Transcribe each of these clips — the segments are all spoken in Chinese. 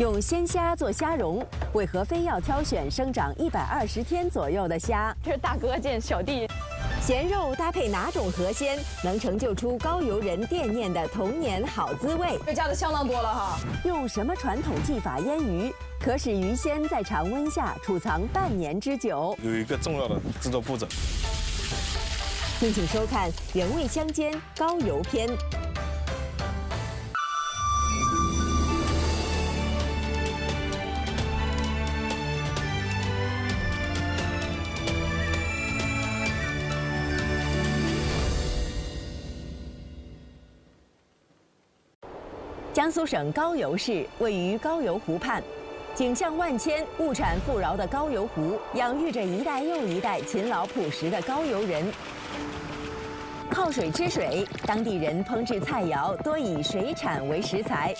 用鲜虾做虾蓉，为何非要挑选生长一百二十天左右的虾？这是大哥见小弟。咸肉搭配哪种河鲜，能成就出高邮人惦念的童年好滋味？这加的相当多了哈。用什么传统技法腌鱼，可使鱼鲜在常温下储藏半年之久？有一个重要的制作步骤。敬请收看《原味相间高邮篇》。江苏省高邮市位于高邮湖畔，景象万千、物产富饶的高邮湖，养育着一代又一代勤劳朴实的高邮人。靠水吃水，当地人烹制菜肴多以水产为食材，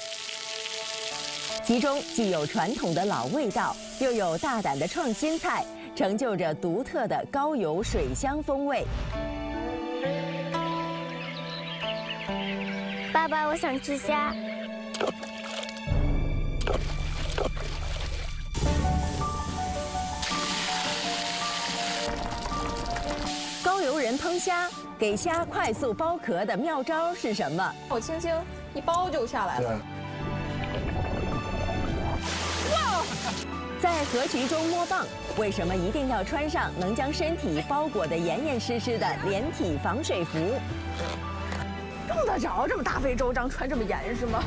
其中既有传统的老味道，又有大胆的创新菜，成就着独特的高邮水乡风味。爸爸，我想吃虾。高邮人烹虾，给虾快速剥壳的妙招是什么？我轻轻一剥就下来了。哇！在河渠中摸蚌，为什么一定要穿上能将身体包裹得严严实实的连体防水服？用得着这么大费周章穿这么严实吗？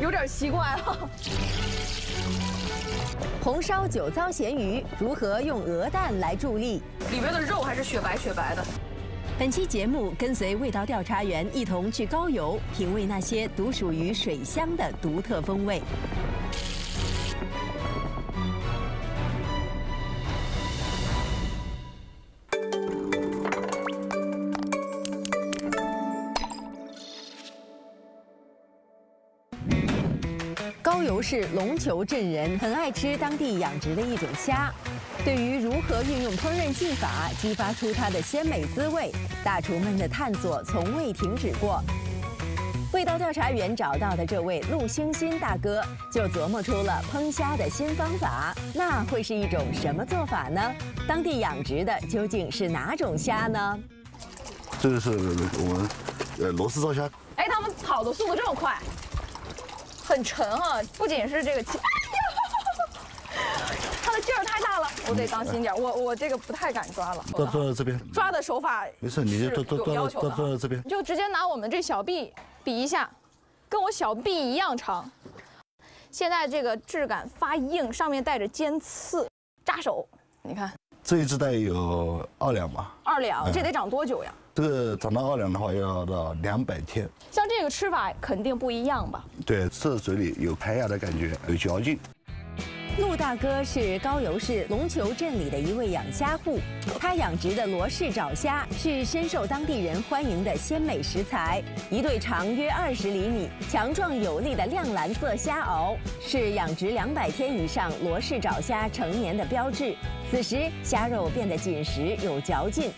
有点奇怪了。红烧酒糟咸鱼如何用鹅蛋来助力？里面的肉还是雪白雪白的。本期节目跟随味道调查员一同去高邮，品味那些独属于水乡的独特风味。高邮市龙球镇人很爱吃当地养殖的一种虾，对于如何运用烹饪技法激发出它的鲜美滋味，大厨们的探索从未停止过。味道调查员找到的这位陆星星大哥，就琢磨出了烹虾的新方法。那会是一种什么做法呢？当地养殖的究竟是哪种虾呢？这个是我们呃螺丝招虾。哎，他们跑的速度这么快。很沉啊，不仅是这个，哎呀，它的劲儿太大了，我得当心点。我我这个不太敢抓了。抓抓到这边。抓的手法没事，你就抓抓抓抓抓到这边。就直接拿我们这小臂比一下，跟我小臂一样长。现在这个质感发硬，上面带着尖刺，扎手。你看，这一只大概有二两吧。二两，这得长多久呀？这个长到二两的话，要到两百天。像这个吃法肯定不一样吧？对，吃到嘴里有弹牙的感觉，有嚼劲。陆大哥是高邮市龙球镇里的一位养虾户，他养殖的罗氏沼虾是深受当地人欢迎的鲜美食材。一对长约二十厘米、强壮有力的亮蓝色虾螯，是养殖两百天以上罗氏沼虾成年的标志。此时虾肉变得紧实有嚼劲。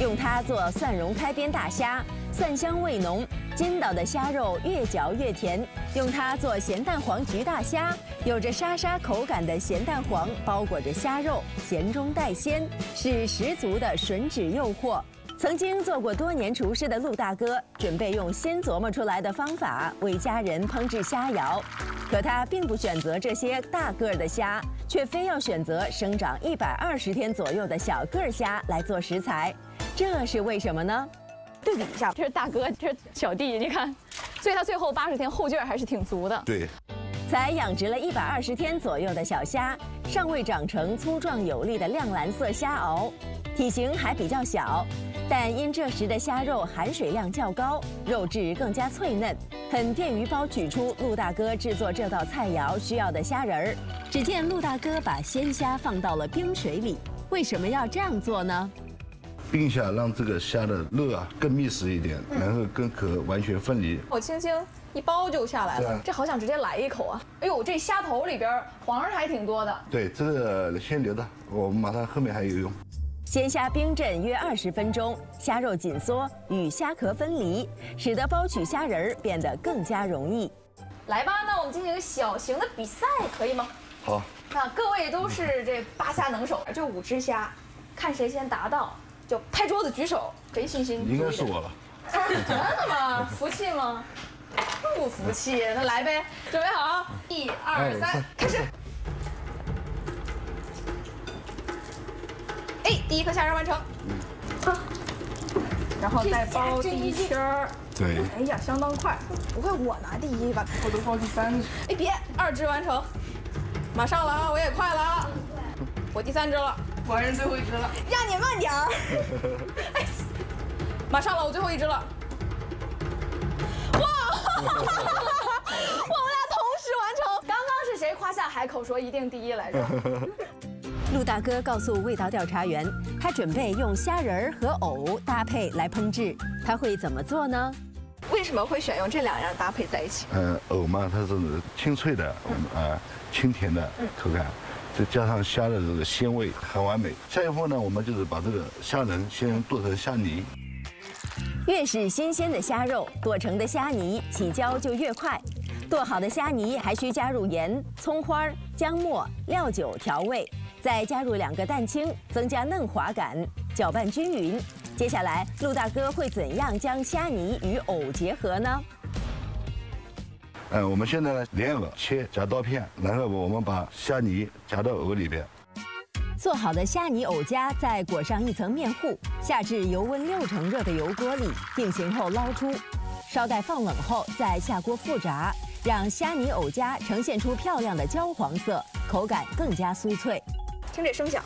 用它做蒜蓉开边大虾，蒜香味浓，筋道的虾肉越嚼越甜。用它做咸蛋黄焗大虾，有着沙沙口感的咸蛋黄包裹着虾肉，咸中带鲜，是十足的吮指诱惑。曾经做过多年厨师的陆大哥，准备用新琢磨出来的方法为家人烹制虾肴，可他并不选择这些大个儿的虾，却非要选择生长一百二十天左右的小个儿虾来做食材。这是为什么呢？对比一下，这是大哥，这是小弟，你看，所以他最后八十天后劲儿还是挺足的。对，才养殖了一百二十天左右的小虾，尚未长成粗壮有力的亮蓝色虾螯，体型还比较小，但因这时的虾肉含水量较高，肉质更加脆嫩，很便于剥取出陆大哥制作这道菜肴需要的虾仁儿。只见陆大哥把鲜虾放到了冰水里，为什么要这样做呢？冰下让这个虾的肉啊更密实一点，然后跟壳完全分离。我轻轻一包就下来了，这好想直接来一口啊！哎呦，这虾头里边黄儿还挺多的。对，这个先留着，我们马上后面还有用。鲜虾冰镇约二十分钟，虾肉紧缩，与虾壳分离，使得剥取虾仁儿变得更加容易。来吧，那我们进行小型的比赛，可以吗？好，那各位都是这扒虾能手，就五只虾，看谁先达到，就拍桌子举手，谁信心应点该是我了。真的吗？服气吗？不服气，那来呗，准备好，一二三，开始。第一颗虾仁完成。然后再包第一圈儿。对，哎呀，相当快，不会我拿第一吧？我都包第三。哎，别，二只完成，马上了啊，我也快了啊，我第三只了，我还是最后一只了。让你慢点儿。哎，马上了，我最后一只了。哇，我们俩同时完成。刚刚是谁夸下海口说一定第一来着？陆大哥告诉味道调查员，他准备用虾仁儿和藕搭配来烹制，他会怎么做呢？为什么会选用这两样搭配在一起？呃，藕嘛，它是清脆的，呃，清甜的口感，再加上虾的这个鲜味，很完美。下一步呢，我们就是把这个虾仁先剁成虾泥。越是新鲜的虾肉，剁成的虾泥起胶就越快。剁好的虾泥还需加入盐、葱花、姜末、料酒调味，再加入两个蛋清，增加嫩滑感，搅拌均匀。接下来，陆大哥会怎样将虾泥与藕结合呢？呃，我们现在呢，莲藕切夹刀片，然后我们把虾泥夹到藕里边。做好的虾泥藕夹再裹上一层面糊，下至油温六成热的油锅里，定型后捞出，稍待放冷后再下锅复炸，让虾泥藕夹呈现出漂亮的焦黄色，口感更加酥脆。听这声响，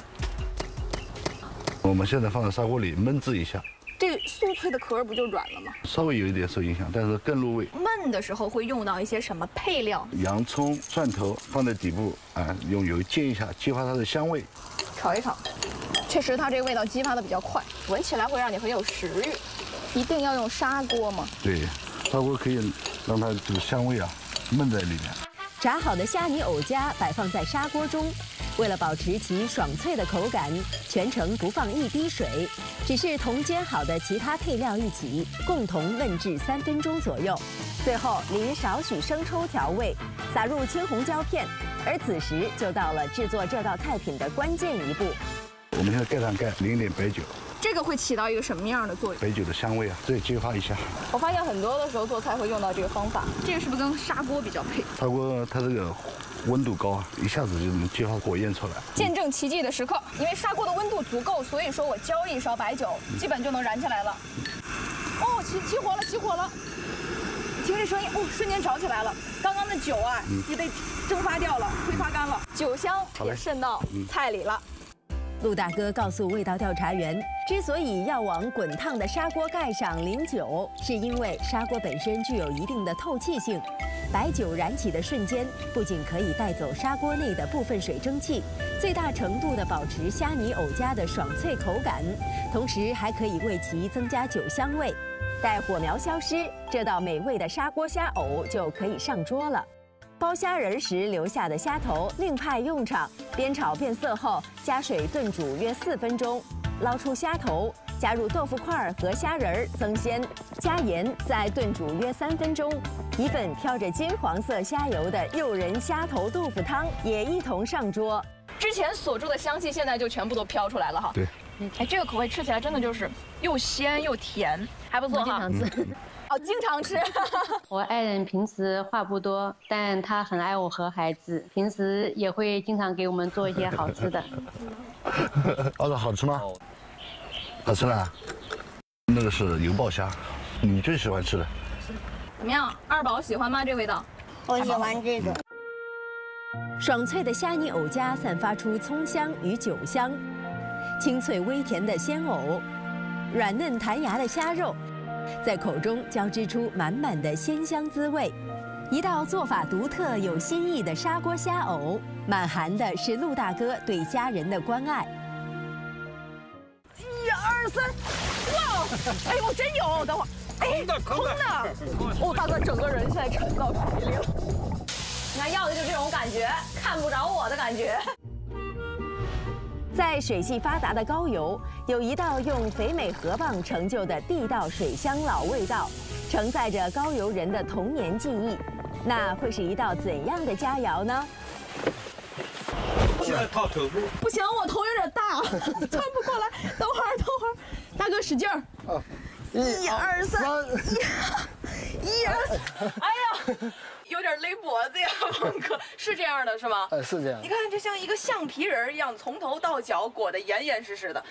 我们现在放在砂锅里焖制一下，这酥脆的壳不就软了吗？稍微有一点受影响，但是更入味。焖的时候会用到一些什么配料？洋葱、蒜头放在底部，啊，用油煎一下，激发它的香味。炒一炒，确实它这个味道激发的比较快，闻起来会让你很有食欲。一定要用砂锅吗？对，砂锅可以让它这个香味啊焖在里面。炸好的虾泥藕夹摆放在砂锅中，为了保持其爽脆的口感，全程不放一滴水，只是同煎好的其他配料一起共同焖制三分钟左右。最后淋少许生抽调味，撒入青红椒片。而此时就到了制作这道菜品的关键一步。我们要盖上盖，淋点白酒，这个会起到一个什么样的作用？白酒的香味啊，再激发一下。我发现很多的时候做菜会用到这个方法，这个是不是跟砂锅比较配？砂锅它这个温度高啊，一下子就能激发火焰出来。见证奇迹的时刻，因为砂锅的温度足够，所以说我浇一勺白酒，基本就能燃起来了。哦，起起火了，起火了！听这声音，哦，瞬间着起来了。刚刚的酒啊，也被蒸发掉了，挥发干了，酒香也渗到菜里了。陆大哥告诉味道调查员，之所以要往滚烫的砂锅盖上淋酒，是因为砂锅本身具有一定的透气性。白酒燃起的瞬间，不仅可以带走砂锅内的部分水蒸气，最大程度地保持虾泥藕夹的爽脆口感，同时还可以为其增加酒香味。待火苗消失，这道美味的砂锅虾藕就可以上桌了。包虾仁时留下的虾头另派用场，煸炒变色后，加水炖煮约四分钟，捞出虾头，加入豆腐块和虾仁儿增鲜，加盐，再炖煮约三分钟。一份飘着金黄色虾油的诱人虾头豆腐汤也一同上桌。之前锁住的香气现在就全部都飘出来了哈。对。哎，这个口味吃起来真的就是又鲜又甜，还不错哈。哦，经常吃。我爱人平时话不多，但他很爱我和孩子，平时也会经常给我们做一些好吃的。熬的好吃吗？好吃啦。那个是油爆虾，你最喜欢吃的。怎么样，二宝喜欢吗？这味道？我喜欢这个。爽脆的虾泥藕夹散发出葱香与酒香。清脆微甜的鲜藕，软嫩弹牙的虾肉，在口中交织出满满的鲜香滋味。一道做法独特、有新意的砂锅虾藕，满含的是陆大哥对家人的关爱。一二三，哇！哎呦，真有！等会儿，哎，空的，哦，大哥整个人现在沉到水里了。你看，要的就是这种感觉，看不着我的感觉。在水系发达的高邮，有一道用肥美河蚌成就的地道水乡老味道，承载着高邮人的童年记忆。那会是一道怎样的佳肴呢？现在套头部，不行，我头有点大，转不过来。等会儿，等会儿，大哥使劲儿。一二三，一二三，哎呀，有点勒脖子呀，王哥，是这样的，是吗？呃，是这样你。看，就像一个橡皮人一样，从头到脚裹得严严实实的。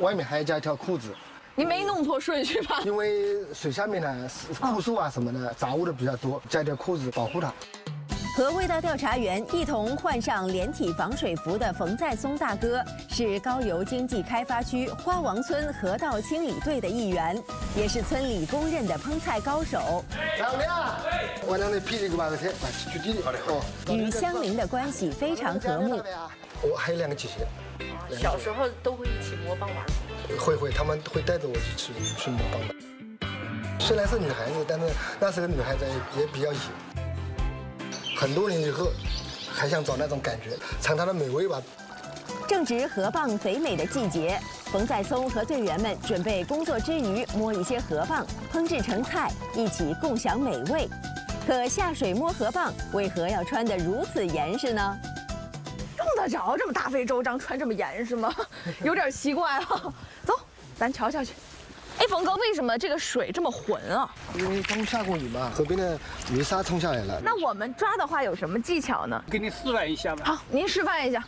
外面还要加一条裤子，你没弄错顺序吧？因为水下面呢是枯树啊什么的，杂物的比较多，加一条裤子保护它。和味道调查员一同换上连体防水服的冯在松大哥，是高邮经济开发区花王村河道清理队的一员，也是村里公认的烹菜高手，我让你劈这个去地里。哦，与乡邻的关系非常和睦。我还有两个姐姐，小时候都会一起摸棒玩。会会，他们会带着我去吃去帮忙。虽然是女孩子，但是那时候女孩子也比较野。很多年以后，还想找那种感觉，尝它的美味吧。正值河蚌肥美的季节，冯在松和队员们准备工作之余摸一些河蚌，烹制成菜，一起共享美味。可下水摸河蚌，为何要穿得如此严实呢？用得着这么大费周章穿这么严实吗？有点奇怪啊。走，咱瞧瞧去。哎，冯哥，为什么这个水这么浑啊？因为刚下过雨嘛，河边的泥沙冲下来了。那我们抓的话有什么技巧呢？给你示范一下吧。好，您示范一下。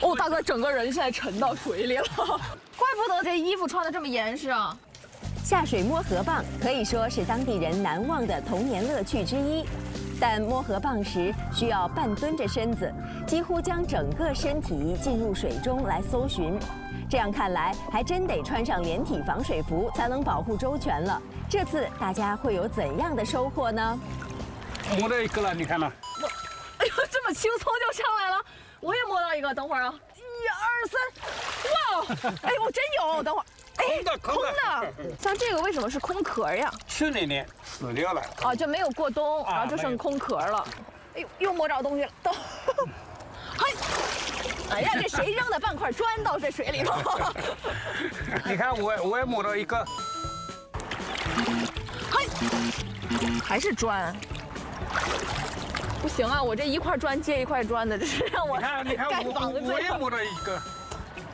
哦，大哥，整个人现在沉到水里了，怪不得这衣服穿的这么严实啊。下水摸河蚌可以说是当地人难忘的童年乐趣之一，但摸河蚌时需要半蹲着身子，几乎将整个身体浸入水中来搜寻。这样看来，还真得穿上连体防水服才能保护周全了。这次大家会有怎样的收获呢？摸到一个了，你看了？哎呦，这么轻松就上来了！我也摸到一个，等会儿啊，一二三，哇！哎呦，我真有，等会儿。哎，空的空的像这个为什么是空壳呀？去年年死掉了。啊，就没有过冬，啊然后就剩空壳了。哎呦，又摸着东西了，都。嘿，哎呀，这谁扔的半块砖到这水里头？你看我我也摸到一个，嘿，还是砖。不行啊，我这一块砖接一块砖的，这是让我你看你看盖房子我我也摸到一个，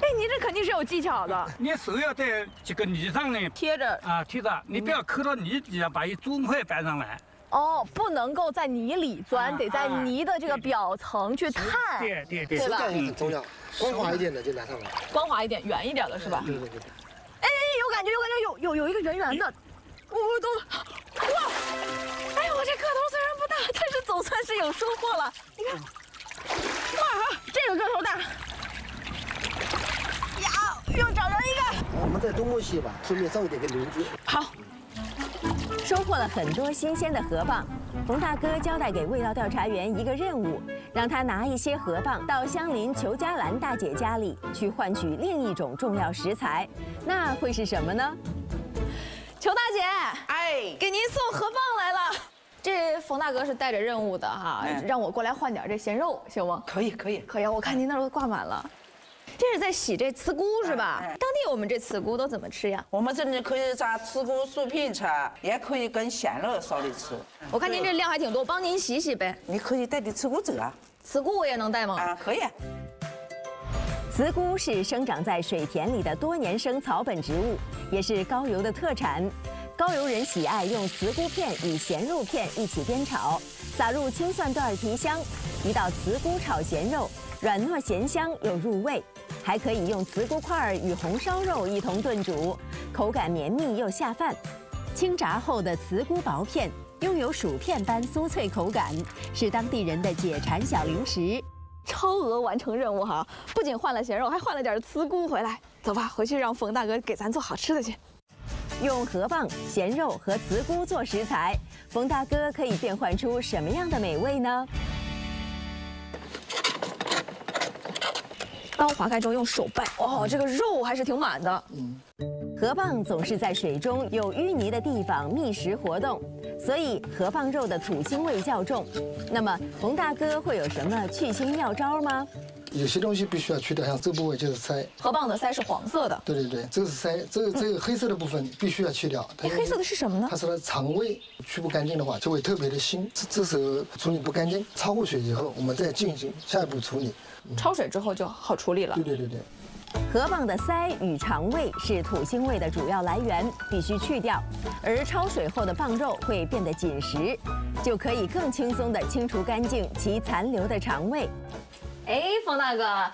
哎，你这肯定是有技巧的，你手要在这个泥上呢贴着啊贴着，你不要抠到泥底下，把一砖块搬上来。哦，不能够在泥里钻，啊得在泥的这个表层去探，对对对手感也很重要，光滑一点的就拿上来。光滑一点、圆一点的是吧？对对对。哎，有感觉，有感觉，有有有一个圆圆的，我我都哇！哎，我这个头虽然不大，但是总算是有收获了。你看，哇，这个个头大。呀，又找着一个，我们再多摸些吧，顺便烧一点给邻居。好，收获了很多新鲜的河蚌。冯大哥交代给味道调查员一个任务，让他拿一些河蚌到相邻裘佳兰大姐家里去换取另一种重要食材，那会是什么呢？裘大姐，哎，给您送河蚌来了。这冯大哥是带着任务的哈，哎让我过来换点这咸肉，行吗？可以可以，可以啊，我看您那儿都挂满了。这是在洗这茨菇是吧？当地我们这茨菇都怎么吃呀？我们这里可以炸茨菇薯片吃，也可以跟咸肉烧的吃。我看您这量还挺多，我帮您洗洗呗。你可以带点茨菇走啊，茨菇我也能带吗？啊，可以。茨菇是生长在水田里的多年生草本植物，也是高邮的特产。高邮人喜爱用茨菇片与咸肉片一起煸炒，撒入青蒜段儿提香。一道茨菇炒咸肉，软糯咸香又入味。还可以用茨菇块儿与红烧肉一同炖煮，口感绵密又下饭。清炸后的茨菇薄片拥有薯片般酥脆口感，是当地人的解馋小零食。超额完成任务哈，不仅换了咸肉，还换了点茨菇回来。走吧，回去让冯大哥给咱做好吃的去。用河蚌、咸肉和茨菇做食材，冯大哥可以变换出什么样的美味呢？刚划开之后用手掰，哦，这个肉还是挺满的。河蚌总是在水中有淤泥的地方觅食活动，所以河蚌肉的土腥味较重。那么冯大哥会有什么去腥妙招吗？有些东西必须要去掉，像这部位就是鳃。河蚌的鳃是黄色的。对对对，这个是鳃，这个这个黑色的部分必须要去掉。哎，黑色的是什么呢？它是它肠胃去不干净的话，就会特别的腥。这这时候处理不干净，焯过水以后，我们再进行下一步处理。焯水之后就好处理了。对对对对。河蚌的鳃与肠胃是土腥味的主要来源，必须去掉。而焯水后的蚌肉会变得紧实，就可以更轻松地清除干净其残留的肠胃。哎，冯大哥，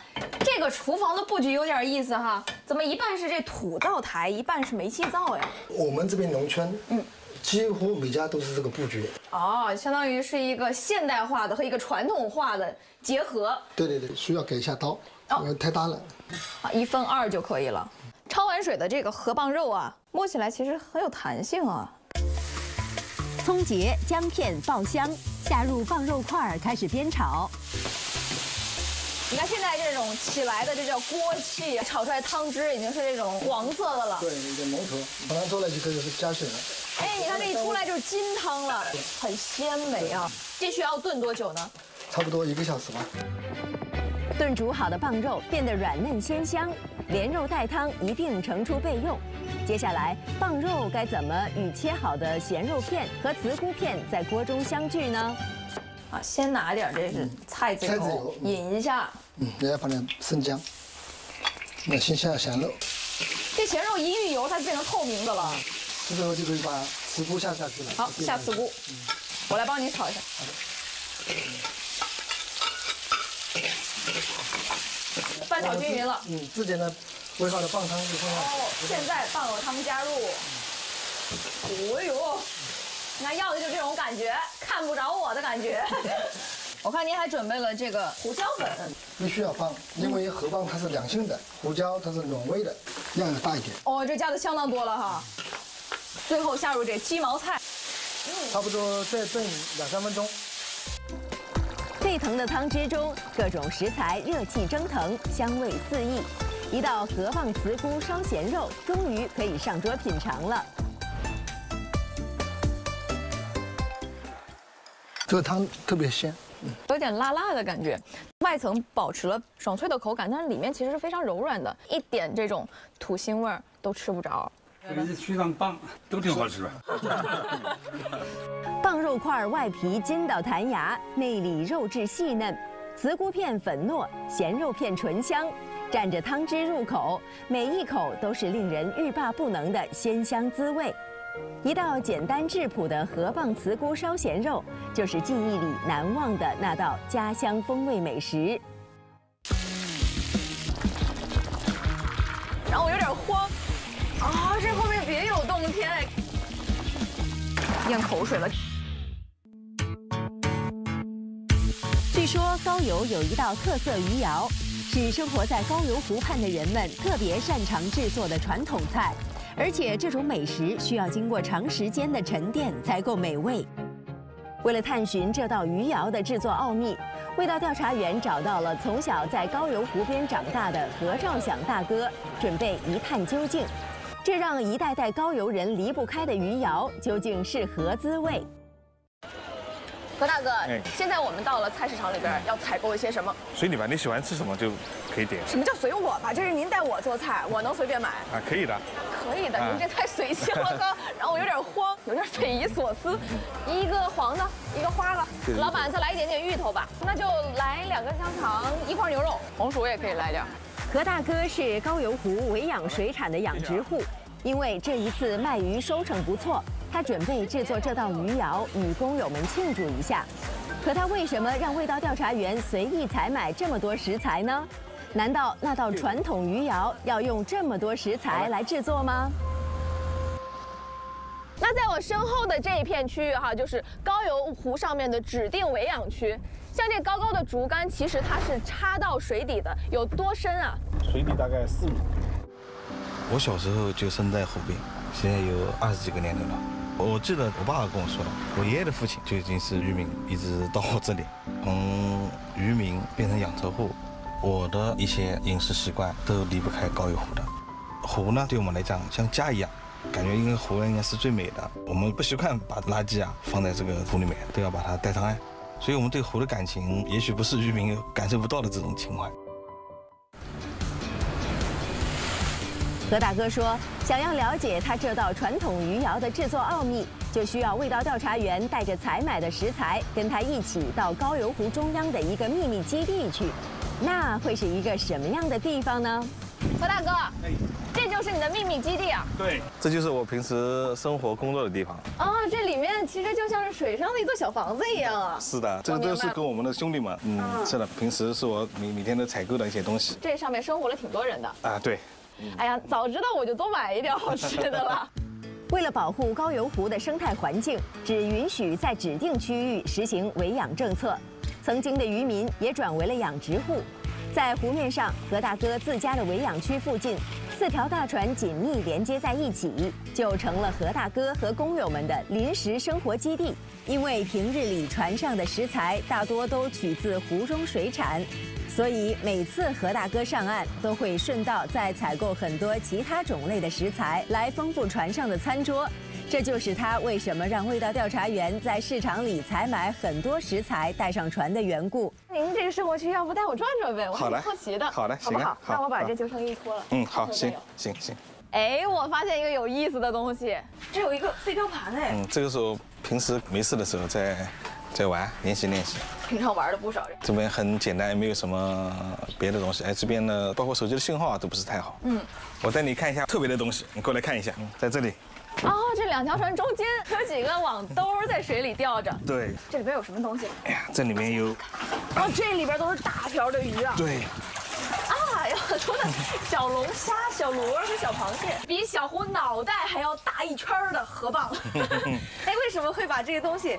这个厨房的布局有点意思哈，怎么一半是这土灶台，一半是煤气灶呀？我们这边农村，嗯，几乎每家都是这个布局。哦，相当于是一个现代化的和一个传统化的结合。对对对，需要改一下刀，因为太大了。啊，一分二就可以了。焯完水的这个河蚌肉啊，摸起来其实很有弹性啊。葱节、姜片爆香，下入蚌肉块开始煸炒。你看现在这种起来的，这叫锅气，炒出来汤汁已经是这种黄色的了。对，有点浓稠，马上出来就可以加水了。哎，你看这一出来就是金汤了，很鲜美啊。这需要炖多久呢？差不多一个小时吧。炖煮好的棒肉变得软嫩鲜香，连肉带汤一并盛出备用。接下来，棒肉该怎么与切好的咸肉片和茨菇片在锅中相聚呢？啊，先拿点这是菜籽油引一下。嗯，再放点生姜。那先下咸肉。这咸肉一遇油，它就变成透明的了。这时候就可以把茨菇下下去了。好，下茨菇。嗯我来帮你炒一下。翻炒均匀了。嗯，自己呢煨好的棒汤就放上。哦，现在蚌肉汤加入。哦呦，那要的就是这种感觉，看不着我的感觉。我看您还准备了这个胡椒粉，必须要放，因为河蚌它是凉性的，胡椒它是暖胃的，量要大一点。哦，这加的相当多了哈。最后下入这鸡毛菜，差不多再炖两三分钟。沸腾的汤汁中，各种食材热气蒸腾，香味四溢。一道河蚌茨菇烧咸肉终于可以上桌品尝了。这个汤特别鲜，嗯有点辣辣的感觉，外层保持了爽脆的口感，但是里面其实是非常柔软的，一点这种土腥味儿都吃不着。这去上棒都挺好吃。的。棒肉块外皮筋道弹牙，内里肉质细嫩，茨菇片粉糯，咸肉片醇香，蘸着汤汁入口，每一口都是令人欲罢不能的鲜香滋味。一道简单质朴的河蚌茨菇烧咸肉，就是记忆里难忘的那道家乡风味美食。然后我有点慌，啊，这后面别有洞天，咽口水了。据说高邮有一道特色鱼肴，是生活在高邮湖畔的人们特别擅长制作的传统菜。而且这种美食需要经过长时间的沉淀才够美味。为了探寻这道鱼肴的制作奥秘，味道调查员找到了从小在高邮湖边长大的何兆祥大哥，准备一探究竟。这让一代代高邮人离不开的鱼肴究竟是何滋味？何大哥，现在我们到了菜市场里边，要采购一些什么？随你吧，你喜欢吃什么就可以点。什么叫随我吧？就是您带我做菜，我能随便买啊？可以的，可以的。您这太随性了，哥，让我有点慌，有点匪夷所思。一个黄的，一个花的。老板，再来一点点芋头吧。那就来两根香肠，一块牛肉，红薯也可以来点。何大哥是高邮湖维养水产的养殖户，因为这一次卖鱼收成不错。他准备制作这道鱼肴与工友们庆祝一下，可他为什么让味道调查员随意采买这么多食材呢？难道那道传统鱼肴要用这么多食材来制作吗？那在我身后的这一片区域哈，就是高邮湖上面的指定围养区。像这高高的竹竿，其实它是插到水底的，有多深啊？水底大概四米。我小时候就生在湖边，现在有二十几个年头了。我记得我爸爸跟我说的，我爷爷的父亲就已经是渔民，一直到我这里，从渔民变成养殖户，我的一些饮食习惯都离不开高邮湖的。湖呢，对我们来讲像家一样，感觉应该湖应该是最美的。我们不习惯把垃圾啊放在这个湖里面，都要把它带上岸，所以我们对湖的感情，也许不是渔民感受不到的这种情怀。何大哥说，想要了解他这道传统鱼肴的制作奥秘，就需要味道调查员带着采买的食材，跟他一起到高邮湖中央的一个秘密基地去。那会是一个什么样的地方呢？何大哥，这就是你的秘密基地啊！对，这就是我平时生活工作的地方。啊，这里面其实就像是水上的一座小房子一样啊。是的，这个都是跟我们的兄弟们，嗯，是的，平时是我每每天都采购的一些东西。这上面生活了挺多人的。啊，对。哎呀，早知道我就多买一点好吃的了。为了保护高邮湖的生态环境，只允许在指定区域实行围养政策。曾经的渔民也转为了养殖户。在湖面上，何大哥自家的围养区附近，四条大船紧密连接在一起，就成了何大哥和工友们的临时生活基地。因为平日里船上的食材大多都取自湖中水产，所以每次何大哥上岸都会顺道再采购很多其他种类的食材来丰富船上的餐桌。这就是他为什么让味道调查员在市场里采买很多食材带上船的缘故。您这个生活区要不带我转转呗？我很好奇的。好嘞，好不好？那我把这救生衣脱了。嗯，好，行行行。哎，我发现一个有意思的东西，这有一个飞镖盘哎。嗯，这个时候平时没事的时候在在玩练习练习。平常玩的不少。这边很简单，也没有什么别的东西。哎，这边呢，包括手机的信号啊，都不是太好。嗯。我带你看一下特别的东西，你过来看一下，在这里。哦，这两条船中间有几个网兜在水里吊着。对，这里边有什么东西？哎呀，这里面有，哦，这里边都是大条的鱼啊。对。啊，有很多的小龙虾、小螺和小螃蟹，比小胡脑袋还要大一圈的河蚌。哎，为什么会把这个东西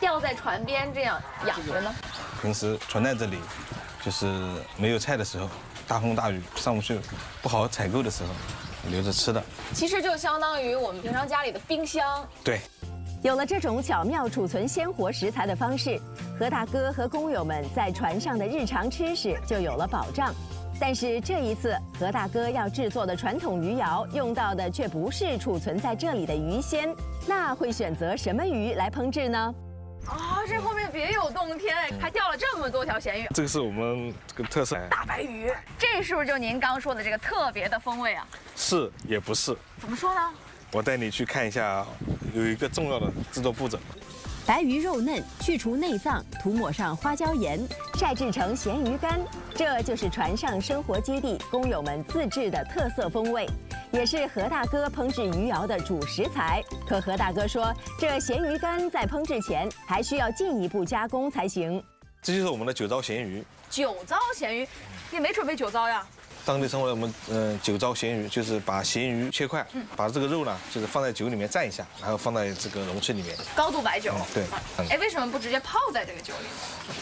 吊在船边这样养着呢？平时船在这里，就是没有菜的时候，大风大雨上不去，不好采购的时候。留着吃的，其实就相当于我们平常家里的冰箱。对，有了这种巧妙储存鲜活食材的方式，何大哥和工友们在船上的日常吃食就有了保障。但是这一次，何大哥要制作的传统鱼肴用到的却不是储存在这里的鱼鲜，那会选择什么鱼来烹制呢？啊，这后面别有洞天，还钓了这么多条咸鱼。这个是我们这个特色大白鱼，这是不是就您刚说的这个特别的风味啊？是也不是？怎么说呢？我带你去看一下，有一个重要的制作步骤。白鱼肉嫩，去除内脏，涂抹上花椒盐，晒制成咸鱼干，这就是船上生活基地工友们自制的特色风味。也是何大哥烹制鱼肴的主食材。可何大哥说，这咸鱼干在烹制前还需要进一步加工才行。这就是我们的酒糟咸鱼。酒糟咸鱼，你没准备酒糟呀？当地称为我们嗯酒糟咸鱼，就是把咸鱼切块，把这个肉呢就是放在酒里面蘸一下，然后放在这个容器里面。高度白酒。对。哎，为什么不直接泡在这个酒里？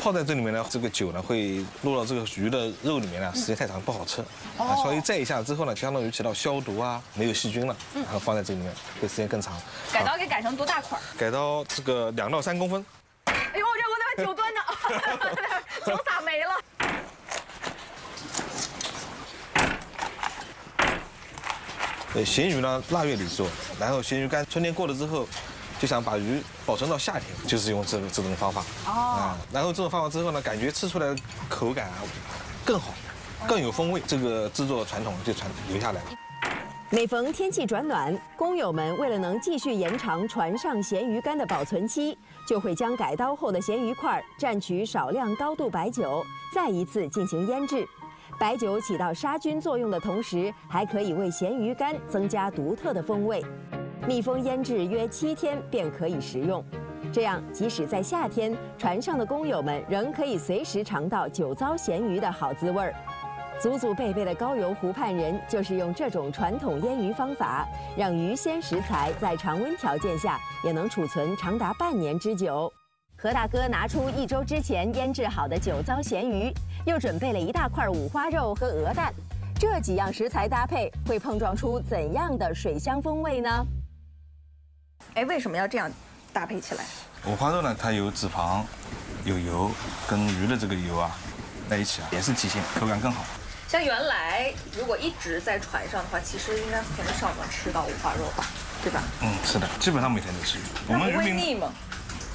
泡在这里面呢，这个酒呢会落到这个鱼的肉里面呢，时间太长不好吃。哦。稍微蘸一下之后呢，相当于起到消毒啊，没有细菌了。嗯。然后放在这里面，会时间更长。改刀给改成多大块？改刀这个两到三公分。哎呦，我这我那把酒端着，酒洒没了。咸鱼呢，腊月里做，然后咸鱼干春天过了之后，就想把鱼保存到夏天，就是用这这种方法。哦。啊，然后这种方法之后呢，感觉吃出来的口感啊更好，更有风味，这个制作传统就传留下来了。每逢天气转暖，工友们为了能继续延长船上咸鱼干的保存期，就会将改刀后的咸鱼块蘸取少量高度白酒，再一次进行腌制。白酒起到杀菌作用的同时，还可以为咸鱼干增加独特的风味。密封腌制约七天便可以食用，这样即使在夏天，船上的工友们仍可以随时尝到酒糟咸鱼的好滋味儿。祖祖辈辈的高邮湖畔人就是用这种传统腌鱼方法，让鱼鲜食材在常温条件下也能储存长达半年之久。何大哥拿出一周之前腌制好的酒糟咸鱼。又准备了一大块五花肉和鹅蛋，这几样食材搭配会碰撞出怎样的水乡风味呢？哎，为什么要这样搭配起来？五花肉呢，它有脂肪，有油，跟鱼的这个油啊在一起啊，也是提鲜，口感更好。像原来如果一直在船上的话，其实应该很少能吃到五花肉吧，对吧？嗯，是的，基本上每天都吃鱼。我们不会腻吗？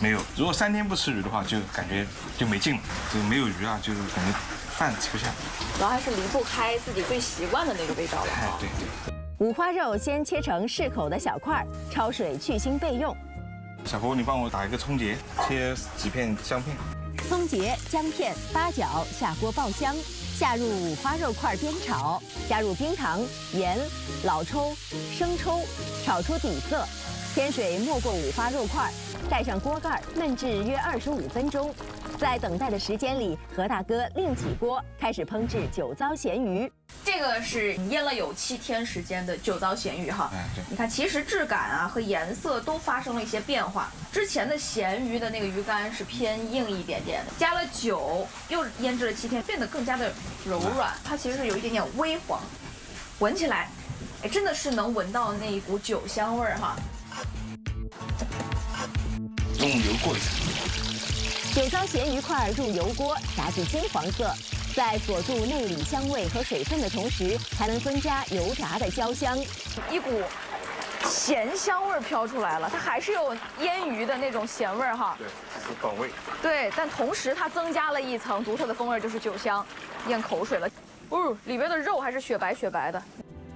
没有，如果三天不吃鱼的话，就感觉就没劲了。就没有鱼啊，就是感觉饭吃不下。主要还是离不开自己最习惯的那个味道了。哎，对对。五花肉先切成适口的小块，焯水去腥备用。小郭，你帮我打一个葱节，切几片姜片。葱节、姜片、八角下锅爆香，下入五花肉块煸炒，加入冰糖、盐、老抽、生抽，炒出底色。添水没过五花肉块，盖上锅盖焖制约二十五分钟。在等待的时间里，何大哥另起锅开始烹制酒糟咸鱼。这个是腌了有七天时间的酒糟咸鱼哈，哎，对，你看其实质感啊和颜色都发生了一些变化。之前的咸鱼的那个鱼干是偏硬一点点的，加了酒又腌制了七天，变得更加的柔软，它其实是有一点点微黄，闻起来，哎，真的是能闻到那一股酒香味儿哈。用油过一下。酒糟咸鱼块入油锅，炸至金黄色，在锁住内里香味和水分的同时，还能增加油炸的焦香。一股咸香味儿飘出来了，它还是有腌鱼的那种咸味儿哈。对，是到位。对，但同时它增加了一层独特的风味，就是酒香，咽口水了。哦，里边的肉还是雪白雪白的。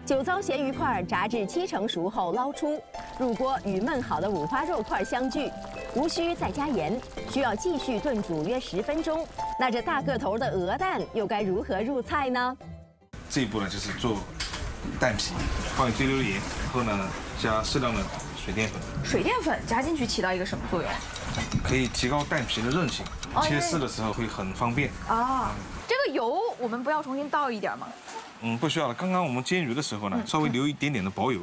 酒糟咸鱼块炸至七成熟后捞出，入锅与焖好的五花肉块相聚，无需再加盐，需要继续炖煮约十分钟。那这大个头的鹅蛋又该如何入菜呢？这一步呢，就是做蛋皮，放一堆溜盐，然后呢加适量的水淀粉，水淀粉加进去起到一个什么作用？可以提高蛋皮的韧性，哦切丝的时候会很方便。啊，这个油我们不要重新倒一点吗？嗯，不需要了。刚刚我们煎鱼的时候呢，稍微留一点点的薄油。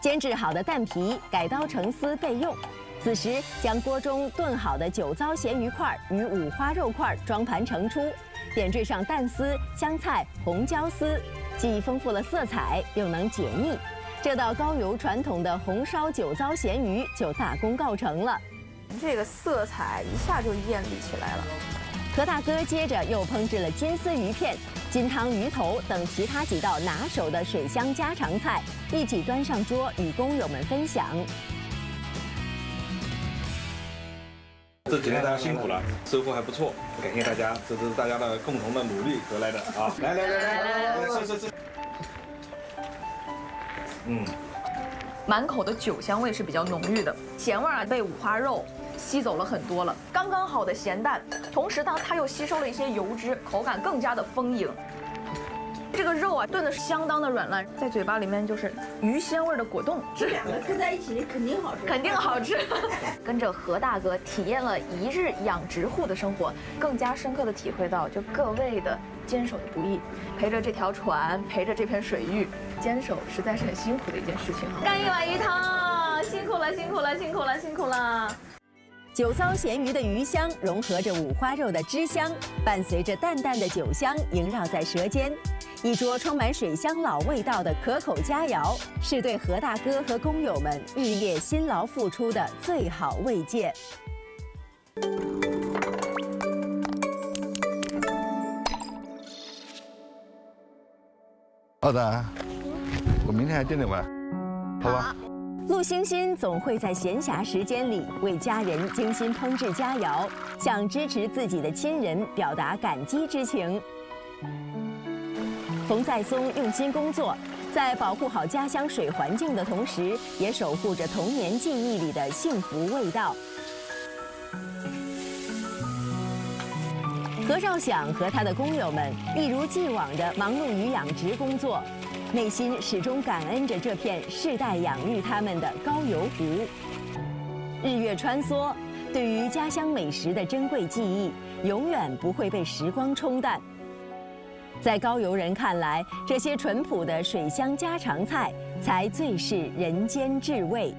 煎制好的蛋皮改刀成丝备用。此时将锅中炖好的酒糟咸鱼块与五花肉块装盘盛出，点缀上蛋丝、香菜、红椒丝，既丰富了色彩，又能解腻。这道高邮传统的红烧酒糟咸鱼就大功告成了。这个色彩一下就艳丽起来了。何大哥接着又烹制了金丝鱼片、金汤鱼头等其他几道拿手的水乡家常菜，一起端上桌与工友们分享。这几天大家辛苦了，收获还不错，感谢大家，这是大家的共同的努力得来的啊！来来来来来来，吃吃吃。嗯，满口的酒香味是比较浓郁的，咸味儿啊被五花肉吸走了很多了，刚刚好的咸淡，同时呢它又吸收了一些油脂，口感更加的丰盈。这个肉啊炖的是相当的软烂，在嘴巴里面就是鱼鲜味儿的果冻，这两个搁在一起肯定好吃，肯定好吃。跟着何大哥体验了一日养殖户的生活，更加深刻的体会到就各位的坚守的不易，陪着这条船，陪着这片水域，坚守实在是很辛苦的一件事情哈。干一碗鱼汤，辛苦了，辛苦了，辛苦了，辛苦了。酒糟咸鱼的鱼香融合着五花肉的汁香，伴随着淡淡的酒香萦绕在舌尖，一桌充满水乡老味道的可口佳肴，是对何大哥和工友们日夜辛劳付出的最好慰藉。二蛋，我明天还见你玩，好吧？陆欣欣总会在闲暇时间里为家人精心烹制佳肴，向支持自己的亲人表达感激之情。冯再松用心工作，在保护好家乡水环境的同时，也守护着童年记忆里的幸福味道。何少想和他的工友们一如既往地忙碌于养殖工作，内心始终感恩着这片世代养育他们的高邮湖。日月穿梭，对于家乡美食的珍贵记忆，永远不会被时光冲淡。在高邮人看来，这些淳朴的水乡家常菜才最是人间至味。